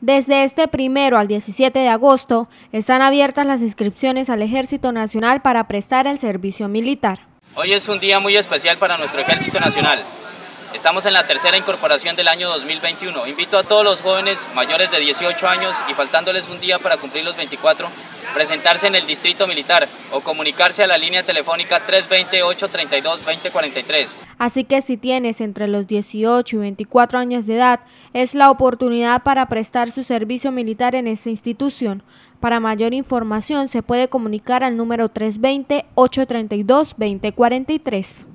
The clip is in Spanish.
Desde este primero al 17 de agosto están abiertas las inscripciones al Ejército Nacional para prestar el servicio militar. Hoy es un día muy especial para nuestro Ejército Nacional. Estamos en la tercera incorporación del año 2021. Invito a todos los jóvenes mayores de 18 años y faltándoles un día para cumplir los 24, presentarse en el distrito militar o comunicarse a la línea telefónica 320-832-2043. Así que si tienes entre los 18 y 24 años de edad, es la oportunidad para prestar su servicio militar en esta institución. Para mayor información se puede comunicar al número 320-832-2043.